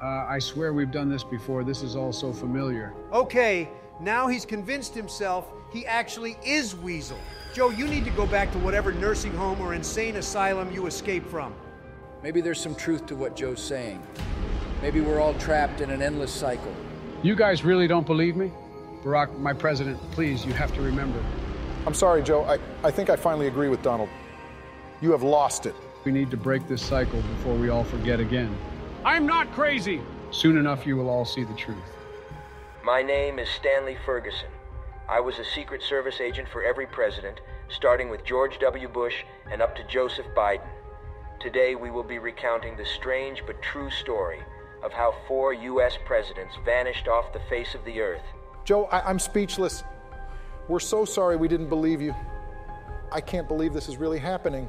Uh, I swear we've done this before. This is all so familiar. Okay, now he's convinced himself he actually is Weasel. Joe, you need to go back to whatever nursing home or insane asylum you escaped from. Maybe there's some truth to what Joe's saying. Maybe we're all trapped in an endless cycle. You guys really don't believe me? Barack, my president, please, you have to remember. I'm sorry, Joe. I, I think I finally agree with Donald. You have lost it. We need to break this cycle before we all forget again. I'm not crazy! Soon enough, you will all see the truth. My name is Stanley Ferguson. I was a Secret Service agent for every president, starting with George W. Bush and up to Joseph Biden. Today, we will be recounting the strange but true story of how four U.S. presidents vanished off the face of the earth. Joe, I, I'm speechless. We're so sorry we didn't believe you. I can't believe this is really happening.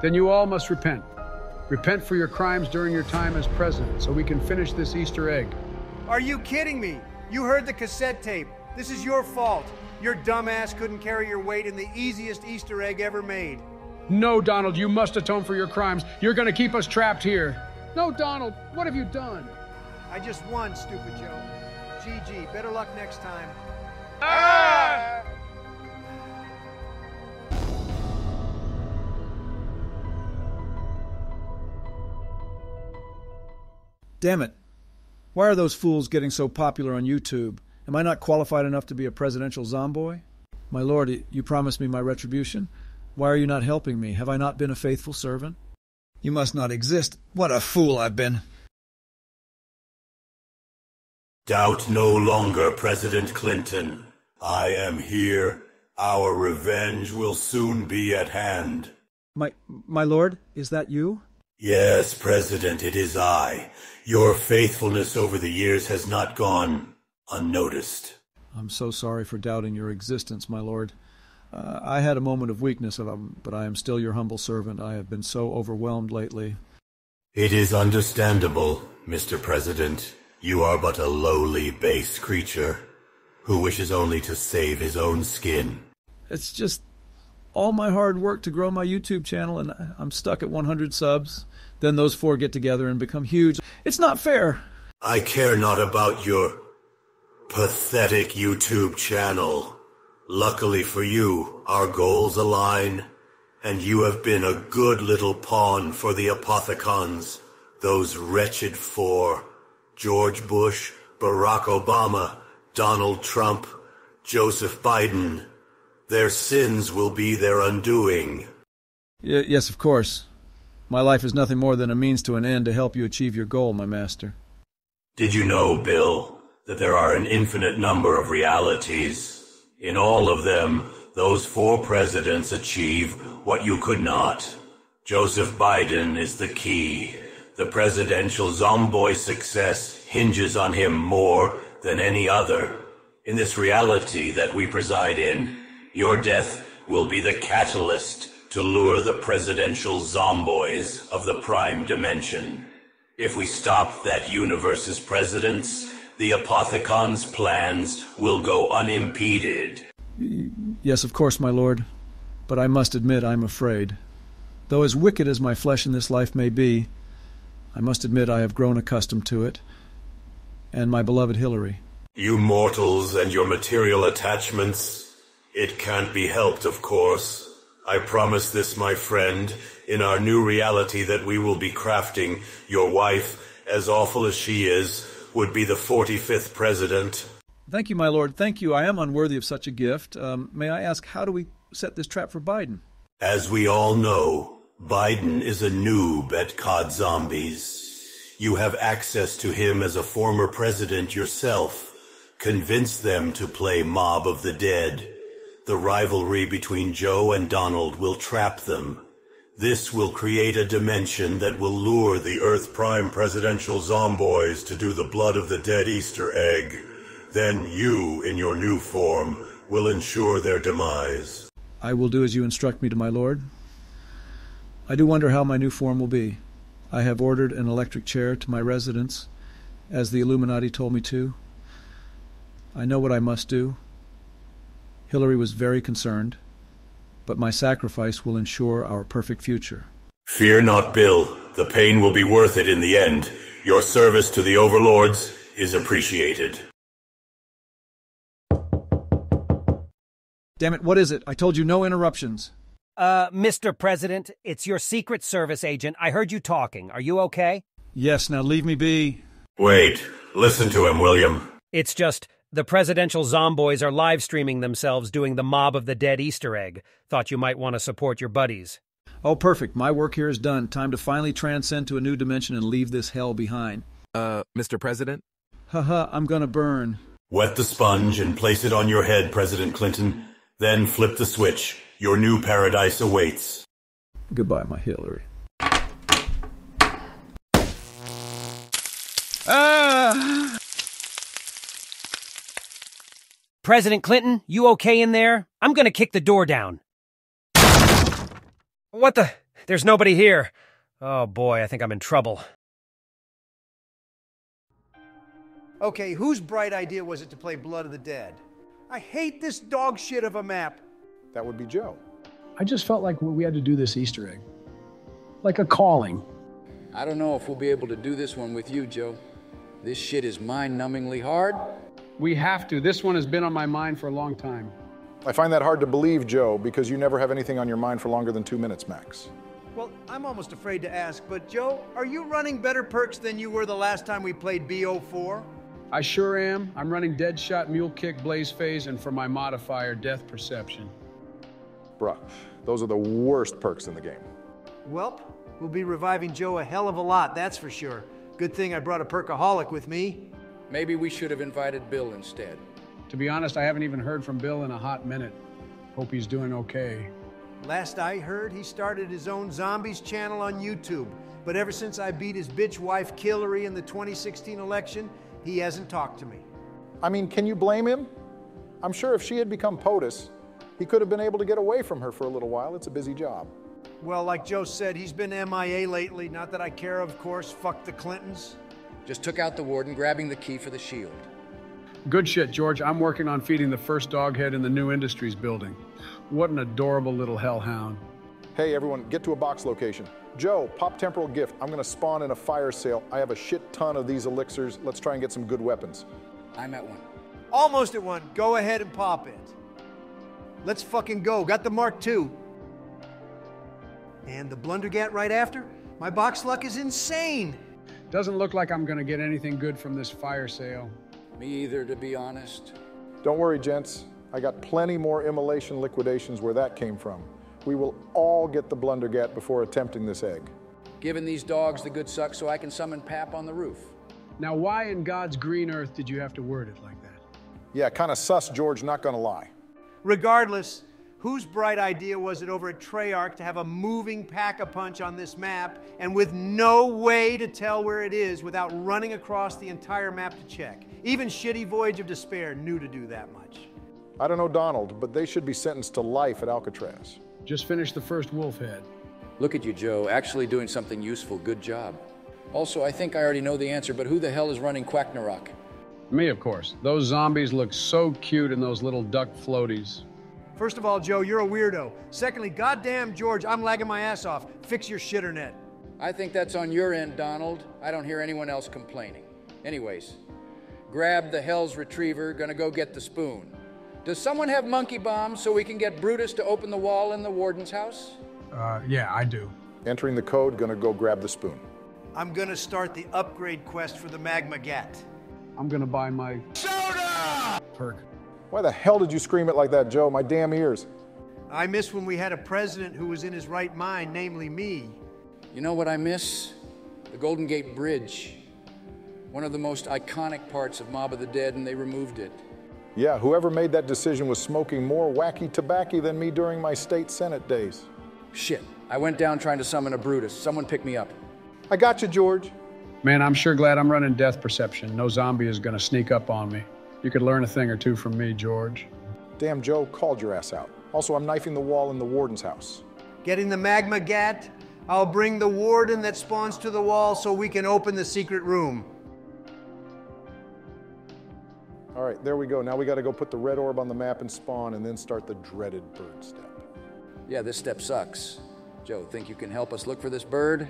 Then you all must repent. Repent for your crimes during your time as president so we can finish this Easter egg. Are you kidding me? You heard the cassette tape. This is your fault. Your dumbass couldn't carry your weight in the easiest Easter egg ever made. No, Donald, you must atone for your crimes. You're going to keep us trapped here. No, Donald, what have you done? I just won, stupid Joe. GG. Better luck next time. Ah! Damn it. Why are those fools getting so popular on YouTube? Am I not qualified enough to be a presidential zomboy? My lord, you promised me my retribution. Why are you not helping me? Have I not been a faithful servant? You must not exist. What a fool I've been. Doubt no longer, President Clinton. I am here. Our revenge will soon be at hand. My my lord, is that you? Yes, President, it is I. Your faithfulness over the years has not gone unnoticed. I'm so sorry for doubting your existence, my lord. Uh, I had a moment of weakness, um, but I am still your humble servant. I have been so overwhelmed lately. It is understandable, Mr. President. You are but a lowly base creature who wishes only to save his own skin. It's just all my hard work to grow my YouTube channel, and I'm stuck at 100 subs. Then those four get together and become huge. It's not fair. I care not about your pathetic YouTube channel. Luckily for you, our goals align, and you have been a good little pawn for the Apothicons, those wretched four. George Bush, Barack Obama, Donald Trump, Joseph Biden. Their sins will be their undoing. Y- yes, of course. My life is nothing more than a means to an end to help you achieve your goal, my master. Did you know, Bill, that there are an infinite number of realities? In all of them, those four presidents achieve what you could not. Joseph Biden is the key. The presidential zomboy success hinges on him more than any other. In this reality that we preside in, your death will be the catalyst to lure the presidential zomboys of the prime dimension. If we stop that universe's presidents, the Apothicons' plans will go unimpeded. Yes, of course, my lord. But I must admit I'm afraid. Though as wicked as my flesh in this life may be, I must admit I have grown accustomed to it. And my beloved Hillary. You mortals and your material attachments, it can't be helped, of course. I promise this, my friend, in our new reality that we will be crafting, your wife, as awful as she is, would be the 45th president. Thank you, my lord. Thank you. I am unworthy of such a gift. Um, may I ask, how do we set this trap for Biden? As we all know, Biden is a noob at COD Zombies. You have access to him as a former president yourself. Convince them to play Mob of the Dead. The rivalry between Joe and Donald will trap them. This will create a dimension that will lure the Earth Prime presidential zomboys to do the blood of the dead Easter egg. Then you, in your new form, will ensure their demise. I will do as you instruct me to my lord. I do wonder how my new form will be. I have ordered an electric chair to my residence, as the Illuminati told me to. I know what I must do. Hillary was very concerned, but my sacrifice will ensure our perfect future. Fear not, Bill. The pain will be worth it in the end. Your service to the overlords is appreciated. Damn it, what is it? I told you no interruptions. Uh, Mr. President, it's your Secret Service agent. I heard you talking. Are you okay? Yes, now leave me be. Wait, listen to him, William. It's just the presidential zomboys are live streaming themselves doing the Mob of the Dead Easter egg. Thought you might want to support your buddies. Oh, perfect. My work here is done. Time to finally transcend to a new dimension and leave this hell behind. Uh, Mr. President? Haha, I'm gonna burn. Wet the sponge and place it on your head, President Clinton. Then flip the switch. Your new paradise awaits. Goodbye, my Hillary. Ah! President Clinton, you okay in there? I'm gonna kick the door down. What the? There's nobody here. Oh boy, I think I'm in trouble. Okay, whose bright idea was it to play Blood of the Dead? I hate this dog shit of a map. That would be Joe. I just felt like we had to do this Easter egg. Like a calling. I don't know if we'll be able to do this one with you, Joe. This shit is mind numbingly hard. We have to. This one has been on my mind for a long time. I find that hard to believe, Joe, because you never have anything on your mind for longer than two minutes max. Well, I'm almost afraid to ask, but Joe, are you running better perks than you were the last time we played BO4? I sure am. I'm running Deadshot, Mule Kick, Blaze Phase, and for my modifier, Death Perception. Bruh, those are the worst perks in the game. Welp, we'll be reviving Joe a hell of a lot, that's for sure. Good thing I brought a perkaholic with me. Maybe we should have invited Bill instead. To be honest, I haven't even heard from Bill in a hot minute. Hope he's doing okay. Last I heard, he started his own zombies channel on YouTube. But ever since I beat his bitch wife Hillary in the 2016 election, he hasn't talked to me. I mean, can you blame him? I'm sure if she had become POTUS, he could have been able to get away from her for a little while. It's a busy job. Well, like Joe said, he's been MIA lately. Not that I care, of course. Fuck the Clintons. Just took out the warden, grabbing the key for the shield. Good shit, George. I'm working on feeding the first dog head in the new industries building. What an adorable little hellhound. Hey, everyone, get to a box location. Joe, pop temporal gift. I'm gonna spawn in a fire sale. I have a shit ton of these elixirs. Let's try and get some good weapons. I'm at one. Almost at one. Go ahead and pop it. Let's fucking go. Got the Mark II. And the Blundergat right after? My box luck is insane. Doesn't look like I'm gonna get anything good from this fire sale. Me either, to be honest. Don't worry, gents. I got plenty more immolation liquidations where that came from. We will all get the Blundergat before attempting this egg. Giving these dogs the good suck so I can summon Pap on the roof. Now, why in God's green earth did you have to word it like that? Yeah, kind of sus, George, not gonna lie. Regardless, whose bright idea was it over at Treyarch to have a moving pack a punch on this map and with no way to tell where it is without running across the entire map to check? Even shitty Voyage of Despair knew to do that much. I don't know Donald, but they should be sentenced to life at Alcatraz. Just finished the first wolf head. Look at you, Joe, actually doing something useful. Good job. Also, I think I already know the answer, but who the hell is running Quacknarok? Me, of course. Those zombies look so cute in those little duck floaties. First of all, Joe, you're a weirdo. Secondly, goddamn George, I'm lagging my ass off. Fix your shitter net. I think that's on your end, Donald. I don't hear anyone else complaining. Anyways, grab the Hell's Retriever, gonna go get the spoon. Does someone have monkey bombs so we can get Brutus to open the wall in the warden's house? Uh, yeah, I do. Entering the code, gonna go grab the spoon. I'm gonna start the upgrade quest for the Magma Gat. I'm gonna buy my soda perk. Why the hell did you scream it like that, Joe? My damn ears. I miss when we had a president who was in his right mind, namely me. You know what I miss? The Golden Gate Bridge. One of the most iconic parts of Mob of the Dead, and they removed it. Yeah, whoever made that decision was smoking more wacky tobacco than me during my state senate days. Shit. I went down trying to summon a Brutus. Someone pick me up. I got you, George. Man, I'm sure glad I'm running Death Perception. No zombie is gonna sneak up on me. You could learn a thing or two from me, George. Damn, Joe called your ass out. Also, I'm knifing the wall in the warden's house. Getting the Magma Gat, I'll bring the warden that spawns to the wall so we can open the secret room. All right, there we go. Now we gotta go put the red orb on the map and spawn and then start the dreaded bird step. Yeah, this step sucks. Joe, think you can help us look for this bird?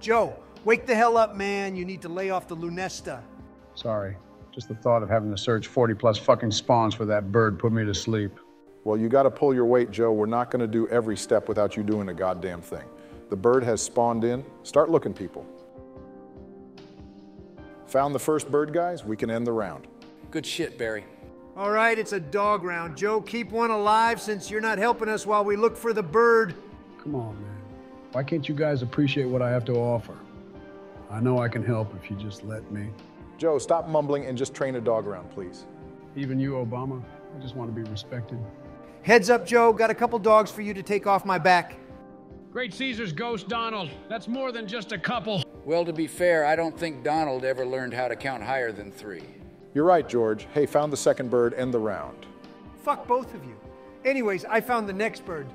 Joe, wake the hell up, man. You need to lay off the Lunesta. Sorry. Just the thought of having to search 40 plus fucking spawns for that bird put me to sleep. Well, you got to pull your weight, Joe. We're not going to do every step without you doing a goddamn thing. The bird has spawned in. Start looking, people. Found the first bird, guys? We can end the round. Good shit, Barry. All right, it's a dog round. Joe, keep one alive since you're not helping us while we look for the bird. Come on, man. Why can't you guys appreciate what I have to offer? I know I can help if you just let me. Joe, stop mumbling and just train a dog around, please. Even you, Obama. I just want to be respected. Heads up, Joe. Got a couple dogs for you to take off my back. Great Caesar's ghost, Donald. That's more than just a couple. Well, to be fair, I don't think Donald ever learned how to count higher than three. You're right, George. Hey, found the second bird, end the round. Fuck both of you. Anyways, I found the next bird.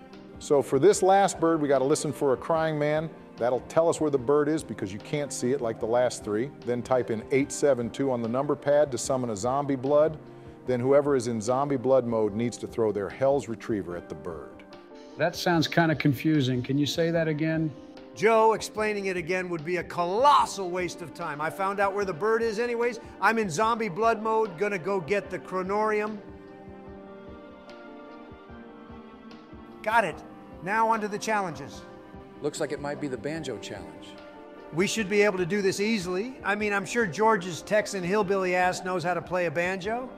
So for this last bird, we got to listen for a crying man. That'll tell us where the bird is because you can't see it like the last three. Then type in 872 on the number pad to summon a zombie blood. Then whoever is in zombie blood mode needs to throw their Hell's Retriever at the bird. That sounds kind of confusing. Can you say that again? Joe, explaining it again would be a colossal waste of time. I found out where the bird is, anyways. I'm in zombie blood mode, gonna go get the chronorium. Got it. Now onto the challenges. Looks like it might be the banjo challenge. We should be able to do this easily. I mean, I'm sure George's Texan hillbilly ass knows how to play a banjo.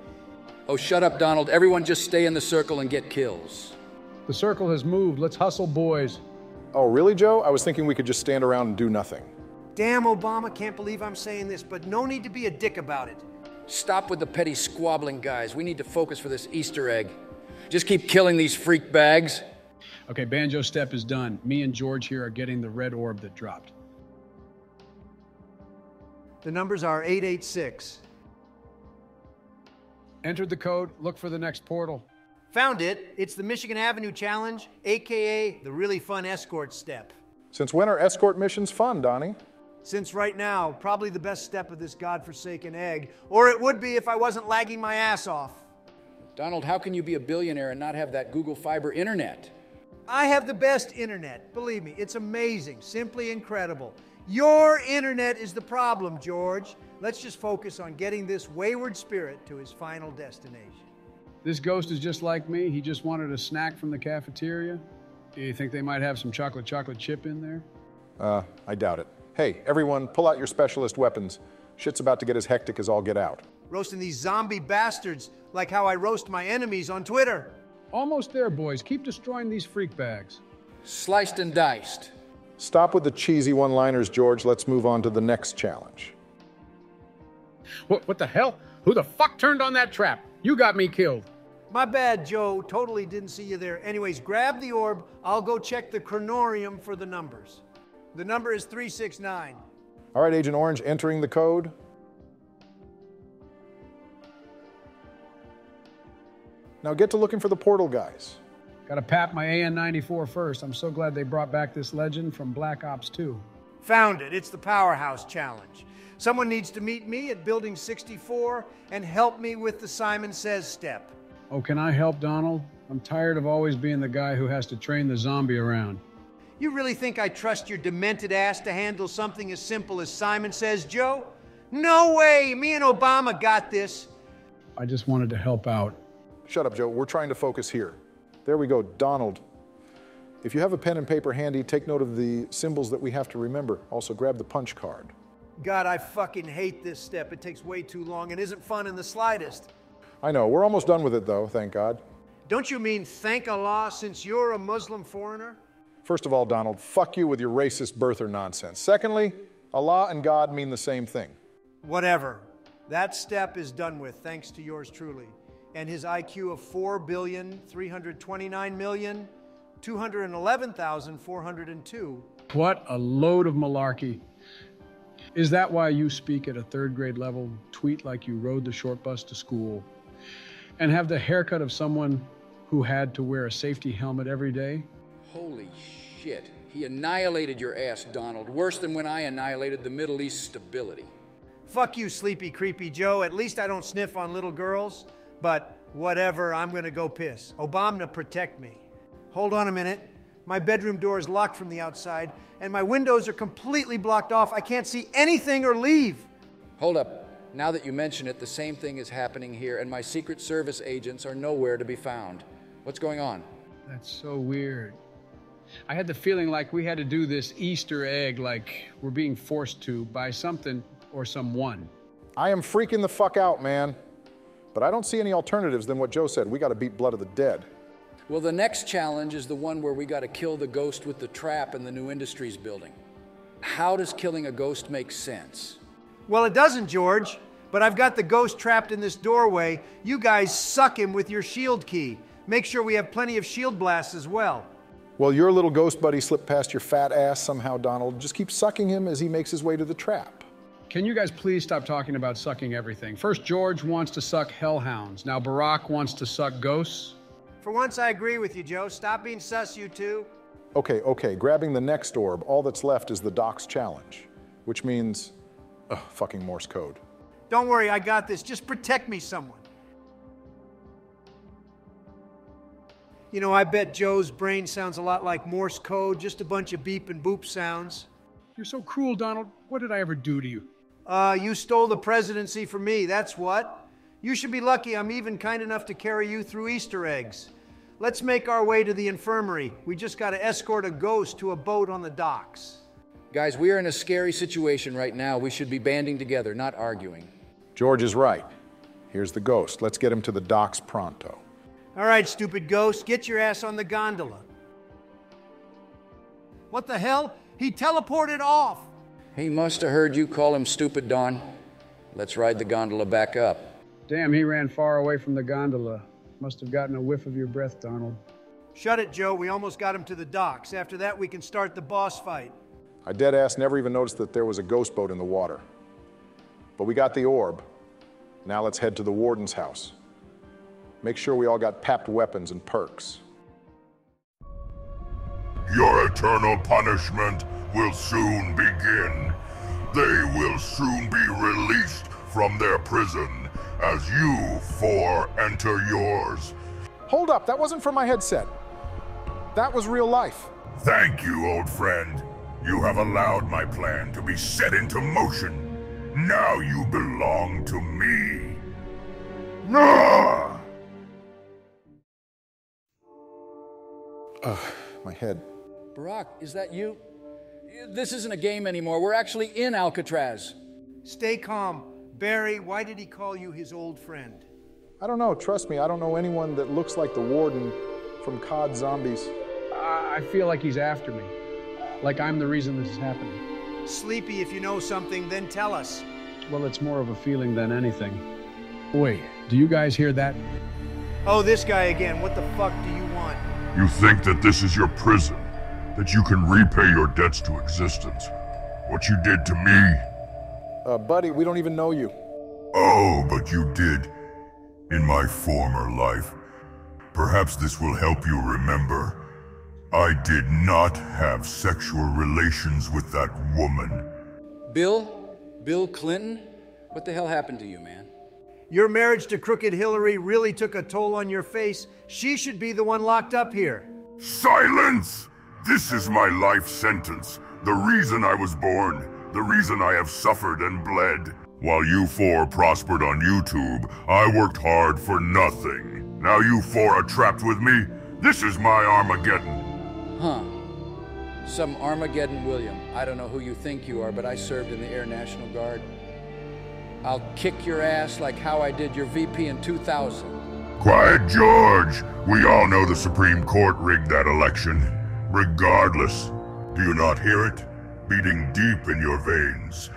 Oh, shut up, Donald. Everyone just stay in the circle and get kills. The circle has moved. Let's hustle, boys. Oh, really, Joe? I was thinking we could just stand around and do nothing. Damn, Obama, can't believe I'm saying this, but no need to be a dick about it. Stop with the petty squabbling, guys. We need to focus for this Easter egg. Just keep killing these freak bags. Okay, banjo step is done. Me and George here are getting the red orb that dropped. The numbers are 886. Entered the code. Look for the next portal. Found it. It's the Michigan Avenue Challenge, aka the really fun escort step. Since when are escort missions fun, Donnie? Since right now, probably the best step of this godforsaken egg, or it would be if I wasn't lagging my ass off. Donald, how can you be a billionaire and not have that Google Fiber internet? I have the best internet. Believe me, it's amazing, simply incredible. Your internet is the problem, George. Let's just focus on getting this wayward spirit to his final destination. This ghost is just like me. He just wanted a snack from the cafeteria. Do you think they might have some chocolate chocolate chip in there? Uh, I doubt it. Hey, everyone, pull out your specialist weapons. Shit's about to get as hectic as all get out. Roasting these zombie bastards like how I roast my enemies on Twitter. Almost there, boys. Keep destroying these freak bags. Sliced and diced. Stop with the cheesy one liners, George. Let's move on to the next challenge. What, what the hell? Who the fuck turned on that trap? You got me killed. My bad, Joe. Totally didn't see you there. Anyways, grab the orb. I'll go check the chronorium for the numbers. The number is 369. All right, Agent Orange, entering the code. Now get to looking for the portal guys. Gotta pap my AN-94 first. I'm so glad they brought back this legend from Black Ops 2. Found it. It's the Powerhouse Challenge. Someone needs to meet me at Building 64 and help me with the Simon Says step. Oh, can I help, Donald? I'm tired of always being the guy who has to train the zombie around. You really think I trust your demented ass to handle something as simple as Simon Says, Joe? No way! Me and Obama got this. I just wanted to help out. Shut up, Joe. We're trying to focus here. There we go. Donald, if you have a pen and paper handy, take note of the symbols that we have to remember. Also, grab the punch card. God, I fucking hate this step. It takes way too long and isn't fun in the slightest. I know. We're almost done with it, though, thank God. Don't you mean thank Allah since you're a Muslim foreigner? First of all, Donald, fuck you with your racist birther nonsense. Secondly, Allah and God mean the same thing. Whatever. That step is done with, thanks to yours truly. And his IQ of 4 billion, 329 million, 211,402. What a load of malarkey. Is that why you speak at a third grade level, tweet like you rode the short bus to school, and have the haircut of someone who had to wear a safety helmet every day? Holy shit. He annihilated your ass, Donald. Worse than when I annihilated the Middle East stability. Fuck you, sleepy, creepy Joe. At least I don't sniff on little girls. But Whatever, I'm gonna go piss. Obama, protect me. Hold on a minute. My bedroom door is locked from the outside, and my windows are completely blocked off. I can't see anything or leave. Hold up. Now that you mention it, the same thing is happening here, and my Secret Service agents are nowhere to be found. What's going on? That's so weird. I had the feeling like we had to do this Easter egg, like we're being forced to by something or someone. I am freaking the fuck out, man. But I don't see any alternatives than what Joe said. We got to beat Blood of the Dead. Well, the next challenge is the one where we got to kill the ghost with the trap in the new industries building. How does killing a ghost make sense? Well, it doesn't, George. But I've got the ghost trapped in this doorway. You guys suck him with your shield key. Make sure we have plenty of shield blasts as well. Well, your little ghost buddy slipped past your fat ass somehow, Donald. Just keep sucking him as he makes his way to the trap. Can you guys please stop talking about sucking everything? First, George wants to suck hellhounds. Now, Barack wants to suck ghosts. For once, I agree with you, Joe. Stop being sus, you two. Okay, okay, grabbing the next orb, all that's left is the Doc's challenge, which means, ugh, fucking Morse code. Don't worry, I got this. Just protect me, someone. You know, I bet Joe's brain sounds a lot like Morse code, just a bunch of beep and boop sounds. You're so cruel, Donald. What did I ever do to you? Uh, you stole the presidency from me, that's what. You should be lucky I'm even kind enough to carry you through Easter eggs. Let's make our way to the infirmary. We just got to escort a ghost to a boat on the docks. Guys, we are in a scary situation right now. We should be banding together, not arguing. George is right. Here's the ghost. Let's get him to the docks pronto. All right, stupid ghost, get your ass on the gondola. What the hell? He teleported off. He must have heard you call him stupid, Don. Let's ride the gondola back up. Damn, he ran far away from the gondola. Must have gotten a whiff of your breath, Donald. Shut it, Joe. We almost got him to the docks. After that, we can start the boss fight. I dead ass never even noticed that there was a ghost boat in the water. But we got the orb. Now let's head to the warden's house. Make sure we all got papped weapons and perks. Your eternal punishment will soon begin. They will soon be released from their prison as you four enter yours. Hold up, that wasn't from my headset. That was real life. Thank you, old friend. You have allowed my plan to be set into motion. Now you belong to me. Ah! Ugh, my head. Barack, is that you? This isn't a game anymore. We're actually in Alcatraz. Stay calm. Barry, why did he call you his old friend? I don't know, trust me, I don't know anyone that looks like the warden from COD Zombies. I I feel like he's after me. Like I'm the reason this is happening. Sleepy, if you know something, then tell us. Well, it's more of a feeling than anything. Wait, do you guys hear that? Oh, this guy again. What the fuck do you want? You think that this is your prison, that you can repay your debts to existence. What you did to me. Uh, buddy, we don't even know you. Oh, but you did. In my former life. Perhaps this will help you remember. I did not have sexual relations with that woman. Bill? Bill Clinton? What the hell happened to you, man? Your marriage to Crooked Hillary really took a toll on your face. She should be the one locked up here. Silence! This is my life sentence. The reason I was born. The reason I have suffered and bled. While you four prospered on YouTube, I worked hard for nothing. Now you four are trapped with me. This is my Armageddon. Huh. Some Armageddon William. I don't know who you think you are, but I served in the Air National Guard. I'll kick your ass like how I did your VP in 2000. Quiet, George. We all know the Supreme Court rigged that election. Regardless, do you not hear it? Beating deep in your veins.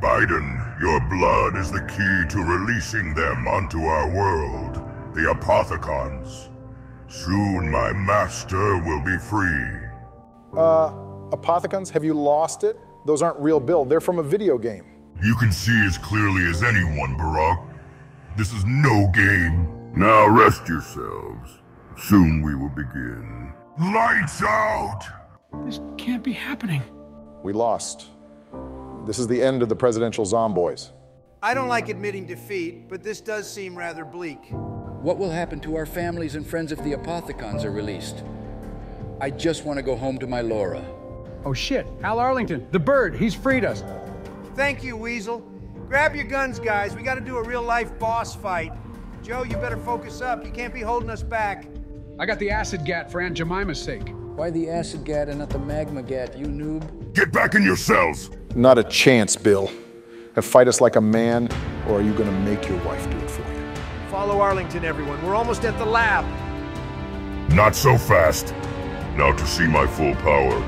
Biden, your blood is the key to releasing them onto our world. The Apothicons. Soon my master will be free. Uh, Apothicons, have you lost it? Those aren't real Bill, they're from a video game. You can see as clearly as anyone, Barack. This is no game. Now rest yourselves. Soon we will begin. Lights out! This can't be happening. We lost. This is the end of the presidential zomboys. I don't like admitting defeat, but this does seem rather bleak. What will happen to our families and friends if the Apothicons are released? I just want to go home to my Laura. Oh shit, Al Arlington, the bird, he's freed us. Thank you, Weasel. Grab your guns, guys. We gotta do a real life boss fight. Joe, you better focus up. You can't be holding us back. I got the acid gat for Aunt Jemima's sake. Why the acid gat and not the magma gat, you noob? Get back in your cells! Not a chance, Bill. Now fight us like a man, or are you gonna make your wife do it for you? Follow Arlington, everyone. We're almost at the lab. Not so fast. Now to see my full power.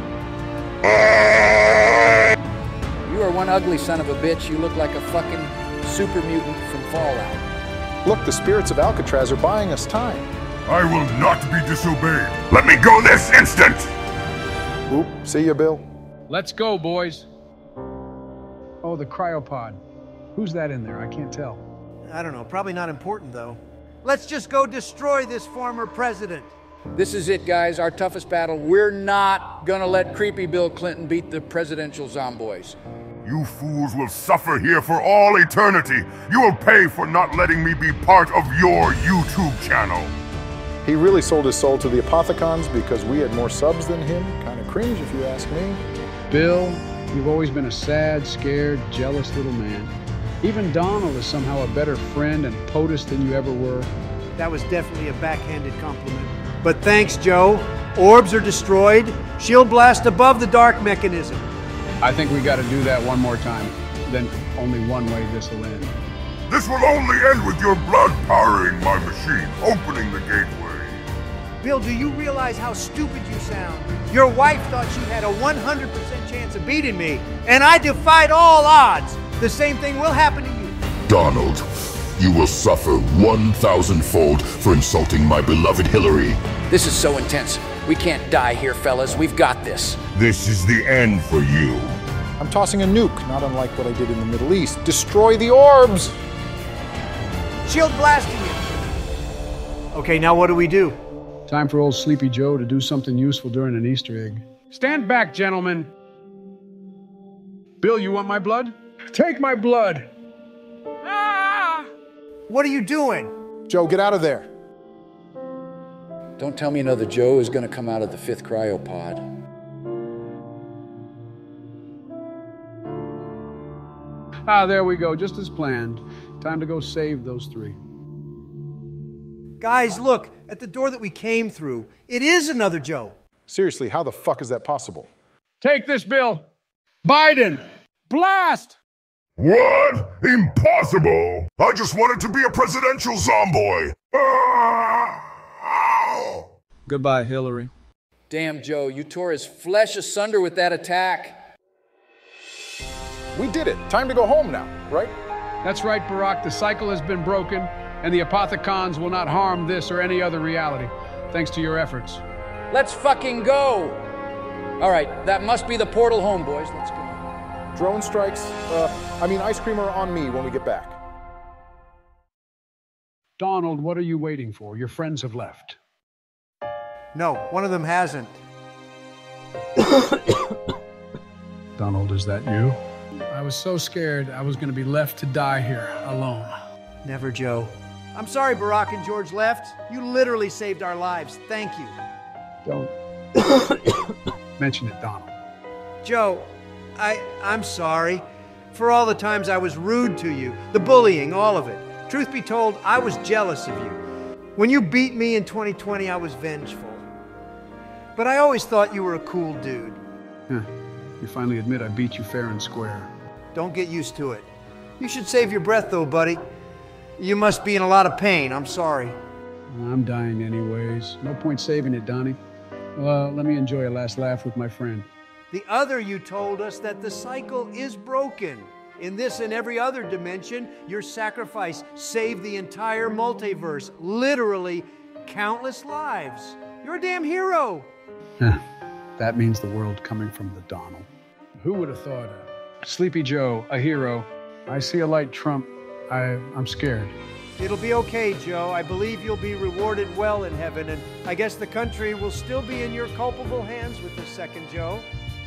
You are one ugly son of a bitch. You look like a fucking super mutant from Fallout. Look, the spirits of Alcatraz are buying us time. I will not be disobeyed. Let me go this instant! Oop, see you, Bill. Let's go, boys. Oh, the cryopod. Who's that in there? I can't tell. I don't know. Probably not important, though. Let's just go destroy this former president. This is it, guys. Our toughest battle. We're not gonna let creepy Bill Clinton beat the presidential zomboys. You fools will suffer here for all eternity. You will pay for not letting me be part of your YouTube channel. He really sold his soul to the Apothicons because we had more subs than him. Kind of cringe, if you ask me. Bill, you've always been a sad, scared, jealous little man. Even Donald is somehow a better friend and POTUS than you ever were. That was definitely a backhanded compliment. But thanks, Joe. Orbs are destroyed. Shield blast above the dark mechanism. I think we gotta do that one more time. Then only one way this will end. This will only end with your blood powering my machine, opening the gateway. Bill, do you realize how stupid you sound? Your wife thought she had a 100% chance of beating me, and I defied all odds. The same thing will happen to you. Donald, you will suffer 1,000 fold for insulting my beloved Hillary. This is so intense. We can't die here, fellas. We've got this. This is the end for you. I'm tossing a nuke, not unlike what I did in the Middle East. Destroy the orbs! Shield blasting you. Okay, now what do we do? Time for old Sleepy Joe to do something useful during an Easter egg. Stand back, gentlemen. Bill, you want my blood? Take my blood. Ah! What are you doing? Joe, get out of there. Don't tell me another Joe is gonna come out of the fifth cryopod. Ah, there we go, just as planned. Time to go save those three. Guys, look, at the door that we came through, it is another Joe. Seriously, how the fuck is that possible? Take this, Bill. Biden, blast! What? Impossible! I just wanted to be a presidential zomboy. Goodbye, Hillary. Damn, Joe, you tore his flesh asunder with that attack. We did it. Time to go home now, right? That's right, Barack. The cycle has been broken, and the Apothicons will not harm this or any other reality, thanks to your efforts. Let's fucking go! All right, that must be the portal home, boys. Let's go. Drone strikes, uh, I mean, ice creamer on me when we get back. Donald, what are you waiting for? Your friends have left. No, one of them hasn't. Donald, is that you? I was so scared I was going to be left to die here alone. Never, Joe. I'm sorry Barack and George left. You literally saved our lives. Thank you. Don't mention it, Donald. Joe, I I'm sorry for all the times I was rude to you, the bullying, all of it. Truth be told, I was jealous of you. When you beat me in 2020, I was vengeful. But I always thought you were a cool dude. Huh. You finally admit I beat you fair and square. Don't get used to it. You should save your breath though, buddy. You must be in a lot of pain. I'm sorry. I'm dying anyways. No point saving it, Donnie. Well, let me enjoy a last laugh with my friend. The other you told us that the cycle is broken. In this and every other dimension, your sacrifice saved the entire multiverse, literally countless lives. You're a damn hero. that means the world coming from the Donald. Who would have thought? Uh, Sleepy Joe, a hero. I see a light Trump. I, I'm scared. It'll be okay, Joe. I believe you'll be rewarded well in heaven, and I guess the country will still be in your culpable hands with the second Joe.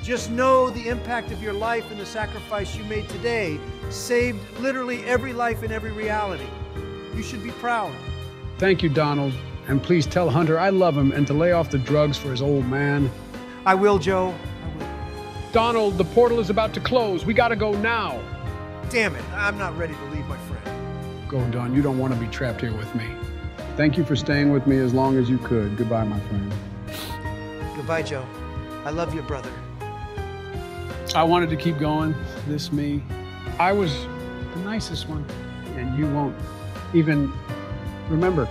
Just know the impact of your life and the sacrifice you made today saved literally every life in every reality. You should be proud. Thank you, Donald. And please tell Hunter I love him and to lay off the drugs for his old man. I will, Joe. I will. Donald, the portal is about to close. We gotta go now. Damn it, I'm not ready to leave my friend. Go, Don. You don't want to be trapped here with me. Thank you for staying with me as long as you could. Goodbye, my friend. Goodbye, Joe. I love you, brother. I wanted to keep going. This me. I was the nicest one. And you won't even remember